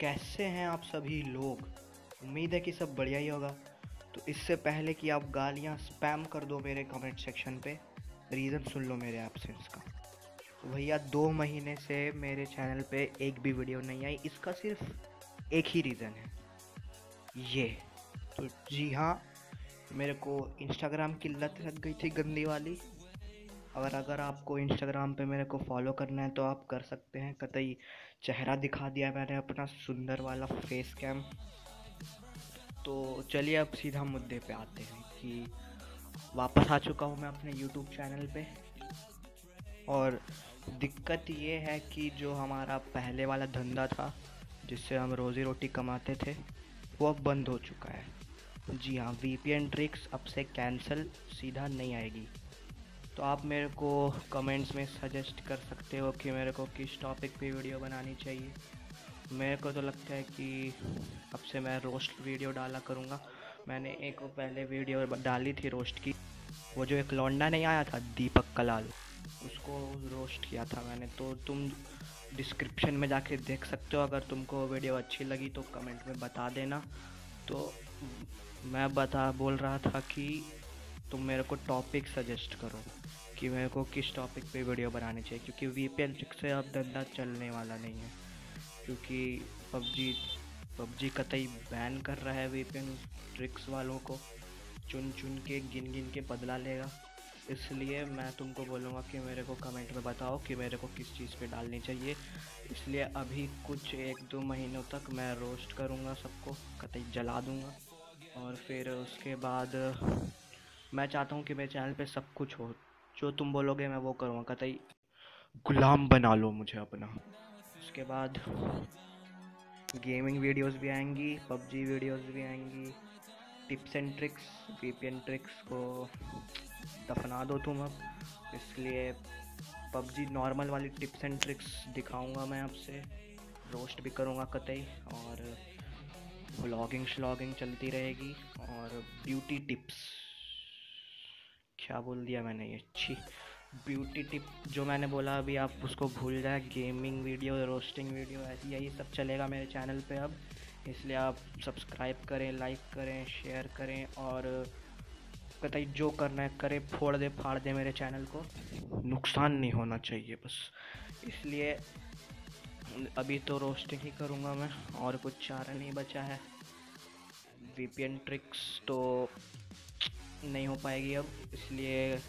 कैसे हैं आप सभी लोग? उम्मीद है कि सब बढ़िया ही होगा। तो इससे पहले कि आप गालियाँ स्पैम कर दो मेरे कमेंट सेक्शन पे रीज़न सुन लो मेरे एब्सेंस का। तो भैया, दो महीने से मेरे चैनल पे एक भी वीडियो नहीं आई, इसका सिर्फ़ एक ही रीज़न है। ये। तो जी हाँ मेरे को इंस्टाग्राम की लत लग गई थी गंदी वाली। और अगर आपको इंस्टाग्राम पे मेरे को फॉलो करना है तो आप कर सकते हैं। कतई चेहरा दिखा दिया मैंने अपना सुंदर वाला फेस कैम तो चलिए अब सीधा मुद्दे पे आते हैं कि वापस आ चुका हूँ मैं अपने यूट्यूब चैनल पे। और दिक्कत ये है कि जो हमारा पहले वाला धंधा था, जिससे हम रोज़ी रोटी कमाते थे, वो अब बंद हो चुका है। जी हाँ वी पी एन ट्रिक्स अब से कैंसिल सीधा नहीं आएगी। तो आप मेरे को कमेंट्स में सजेस्ट कर सकते हो कि मेरे को किस टॉपिक पे वीडियो बनानी चाहिए। मेरे को तो लगता है कि अब से मैं रोस्ट वीडियो डाला करूँगा। मैंने एक पहले वीडियो डाली थी रोस्ट की। वो जो एक लौंडा नहीं आया था, दीपक कलाल उसको रोस्ट किया था मैंने। तो तुम डिस्क्रिप्शन में जाके देख सकते हो। अगर तुमको वीडियो अच्छी लगी तो कमेंट में बता देना। तो मैं बता, बोल रहा था कि तुम मेरे को टॉपिक सजेस्ट करो कि मेरे को किस टॉपिक पे वीडियो बनानी चाहिए, क्योंकि वी पी से अब धंधा चलने वाला नहीं है। क्योंकि पबजी पबजी कतई बैन कर रहा है वी पी ट्रिक्स वालों को। चुन चुन के, गिन गिन के बदला लेगा। इसलिए मैं तुमको बोलूँगा कि मेरे को कमेंट में बताओ कि मेरे को किस चीज़ पे डालनी चाहिए। इसलिए अभी कुछ एक दो महीनों तक मैं रोस्ट करूँगा सबको, कतई जला दूँगा। और फिर उसके बाद मैं चाहता हूँ कि मेरे चैनल पे सब कुछ हो। जो तुम बोलोगे मैं वो करूँगा। कतई गुलाम बना लो मुझे अपना। उसके बाद गेमिंग वीडियोस भी आएँगी, पबजी वीडियोस भी आएँगी tips and tricks VPN tricks को दफना दो तुम अब। इसलिए पबजी नॉर्मल वाली टिप्स एंड ट्रिक्स दिखाऊँगा मैं आपसे। रोस्ट भी करूँगा कतई और व्लॉगिंग श्लॉगिंग चलती रहेगी और ब्यूटी टिप्स क्या बोल दिया मैंने ये? अच्छी ब्यूटी टिप जो मैंने बोला अभी आप उसको भूल जाए गेमिंग वीडियो रोस्टिंग वीडियो ऐसी यही सब चलेगा मेरे चैनल पे अब। इसलिए आप सब्सक्राइब करें लाइक करें शेयर करें और, कतई जो करना है करे, फोड़ दे, फाड़ दे मेरे चैनल को। नुकसान नहीं होना चाहिए बस। इसलिए अभी तो रोस्टिंग ही करूँगा मैं, और कुछ चारा नहीं बचा है। वी ट्रिक्स तो नहीं हो पाएगी अब, इसलिए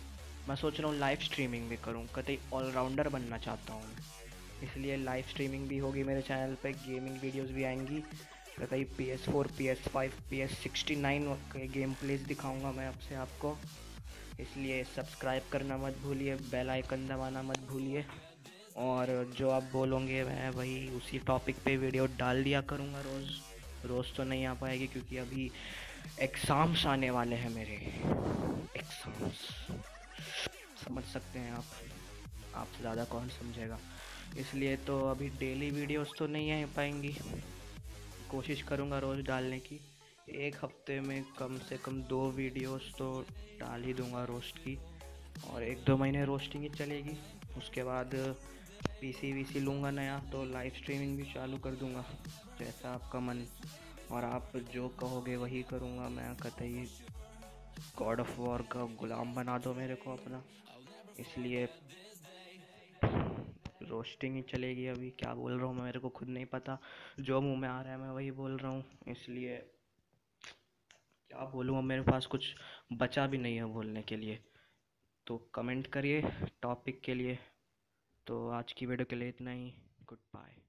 मैं सोच रहा हूँ लाइव स्ट्रीमिंग भी करूँ। कतई ऑलराउंडर बनना चाहता हूँ। इसलिए लाइव स्ट्रीमिंग भी होगी मेरे चैनल पे गेमिंग वीडियोस भी आएँगी। कतई P S four P S five P S sixty nine के गेम प्लेस दिखाऊँगा मैं आपसे आपको। इसलिए सब्सक्राइब करना मत भूलिए बेल आइकन दबाना मत भूलिए। और जो आप बोलोगे मैं वही उसी टॉपिक पे वीडियो डाल दिया करूँगा रोज़। रोज़ तो नहीं आ पाएगी क्योंकि अभी एग्ज़ाम्स आने वाले हैं मेरे। एग्ज़ाम्स। समझ सकते हैं आप। आपसे ज़्यादा कौन समझेगा। इसलिए तो अभी डेली वीडियोस तो नहीं आ पाएँगी। कोशिश करूँगा रोज़ डालने की। एक हफ़्ते में कम से कम दो वीडियोस तो डाल ही दूँगा रोस्ट की। और एक दो महीने रोस्टिंग ही चलेगी। उसके बाद पीसी वीसी लूँगा नया तो लाइव स्ट्रीमिंग भी चालू कर दूँगा। जैसा आपका मन। और आप जो कहोगे वही करूँगा, मैं कतई गॉड ऑफ़ वॉर का गुलाम बना दो मेरे को अपना। इसलिए रोस्टिंग ही चलेगी अभी, क्या बोल रहा हूँ मेरे को खुद नहीं पता। जो मुँह में आ रहा है मैं वही बोल रहा हूँ, इसलिए क्या बोलूँ मेरे पास कुछ बचा भी नहीं है बोलने के लिए। तो कमेंट करिए टॉपिक के लिए। तो आज की वीडियो के लिए इतना ही। Good bye